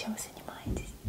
Чем вы занимаетесь?